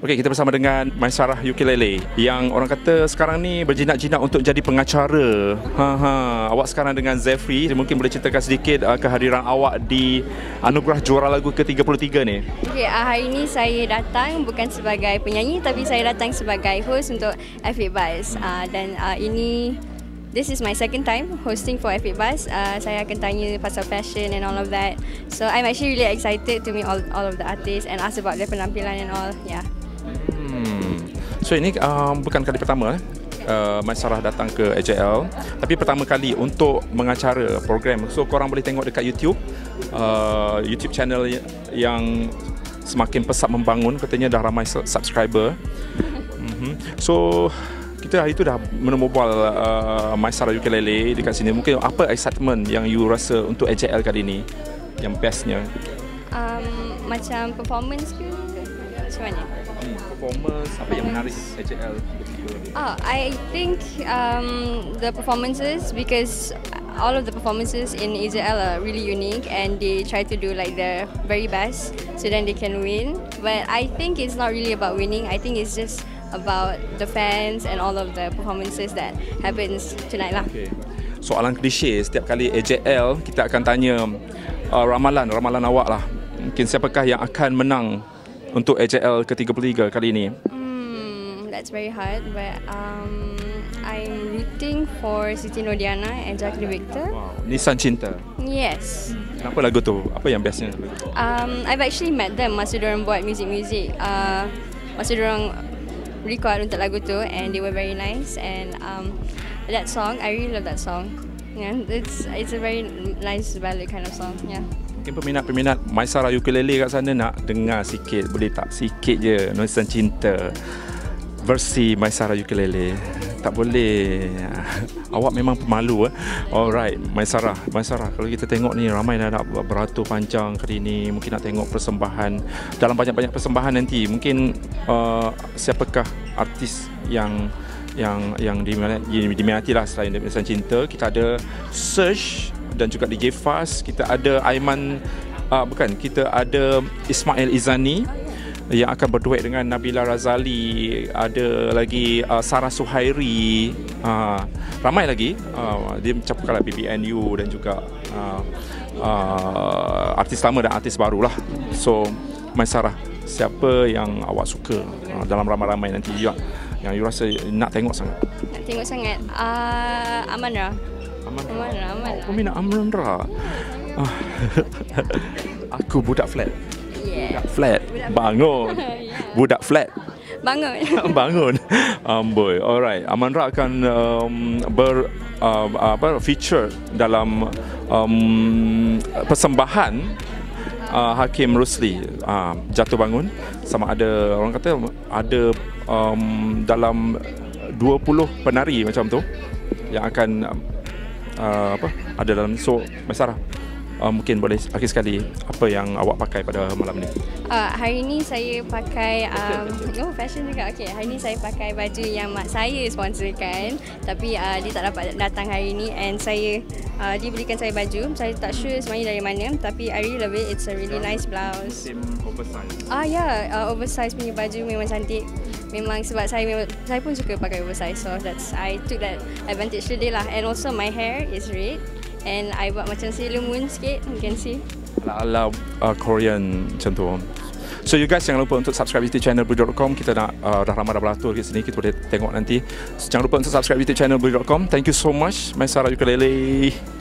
Okey, kita bersama dengan Maisarah Ukulele yang orang kata sekarang ni berjinak-jinak untuk jadi pengacara. Ha ha, awak sekarang dengan Zefri, mungkin boleh ceritakan sedikit uh, kehadiran awak di anugerah juara lagu ke-33 ni. Okey, uh, hari ini saya datang bukan sebagai penyanyi tapi saya datang sebagai host untuk F8 Buzz. Uh, dan uh, ini This is my second time hosting for F8 Buzz. Uh, saya akan tanya pasal fashion and all of that. So I'm actually really excited to meet all all of the artists and ask about their penampilan and all. Yeah. So ini um, bukan kali pertama eh. Uh, Mat Sarah datang ke AJL Tapi pertama kali untuk mengacara program. So korang boleh tengok dekat YouTube. Uh, YouTube channel yang semakin pesat membangun. Katanya dah ramai subscriber. Mm-hmm. So kita hari itu dah menemubual uh, Maisara Ukulele dekat sini. Mungkin apa excitement yang you rasa untuk AJL kali ini? Yang bestnya? Um, Macam performance ke? Macam mana? Hmm, performance apa yang menarik AJL Oh, I think um, the performances because all of the performances in AJL are really unique and they try to do like their very best so then they can win. But I think it's not really about winning. I think it's just about the fans and all of the performances that happens tonight lah. Okay. Soalan klise setiap kali AJL kita akan tanya uh, ramalan ramalan awak lah. Mungkin siapakah yang akan menang untuk AJL ke-33 kali ini? Hmm, that's very hard but um, I'm rooting for Siti Nodiana and Jacqueline Victor. Wow. Nisan Cinta. Yes. Kenapa lagu tu? Apa yang bestnya? Um, I've actually met them masa diorang buat music-music. Uh, masa diorang record untuk lagu tu and they were very nice and um, that song, I really love that song. Yeah, it's it's a very nice ballad kind of song. Yeah. Mungkin peminat-peminat Maisara Ukulele kat sana nak dengar sikit Boleh tak? Sikit je Nulisan Cinta Versi Maisara Ukulele. Tak boleh. Awak memang pemalu eh? Alright Maisara Maisara Kalau kita tengok ni Ramai dah nak beratur panjang kali ni. Mungkin nak tengok persembahan. Dalam banyak-banyak persembahan nanti Mungkin uh, Siapakah artis yang yang yang diminati lah selain Nulisan Cinta? Kita ada Search dan juga DJ Fast kita ada Aiman uh, bukan kita ada Ismail Izani yang akan berduet dengan Nabila Razali ada lagi uh, Sarah Suhairi uh, ramai lagi. Uh, dia mencapai lah BBNU dan juga uh, uh, artis lama dan artis baru lah so Mai Sarah siapa yang awak suka uh, dalam ramai-ramai nanti juga? Yang you rasa nak tengok sangat? Nak tengok sangat? Uh, Amanra Aman Ra. Aman Ra, Aman Ra. Aku minat Aman Ra. Ah. Aku budak flat. Yeah. Budak flat. Bangun. Budak flat. Bangun. Bangun. Amboi. Alright. Aman Ra akan um, ber uh, apa feature dalam um, persembahan uh, Hakim Rusli uh, jatuh bangun sama ada orang kata ada um, dalam 20 penari macam tu yang akan uh, apa? Ada dalam so Maisarah uh, mungkin boleh akhir sekali apa yang awak pakai pada malam ni? Uh, hari ni saya pakai um, oh fashion juga. Okey hari ni saya pakai baju yang mak saya sponsorkan. Tapi uh, dia tak dapat datang hari ni and saya uh, dia belikan saya baju. Saya tak sure sebenarnya dari mana tapi I really love it. It's a really nice blouse. Same oversize. Ah ya. Yeah, uh, oversize punya baju memang cantik. Memang sebab saya memang, saya pun suka pakai oversize so that's I took that advantage today lah. And also my hair is red. And I buat macam Sailor Moon sikit you can see. Ala uh, Korean macam tu So you guys jangan lupa untuk subscribe YouTube channel Blue.com Kita nak uh, dah ramai dah beratur kat sini Kita boleh tengok nanti. So, Jangan lupa untuk subscribe YouTube channel Blue.com Thank you so much. Maisara Ukulele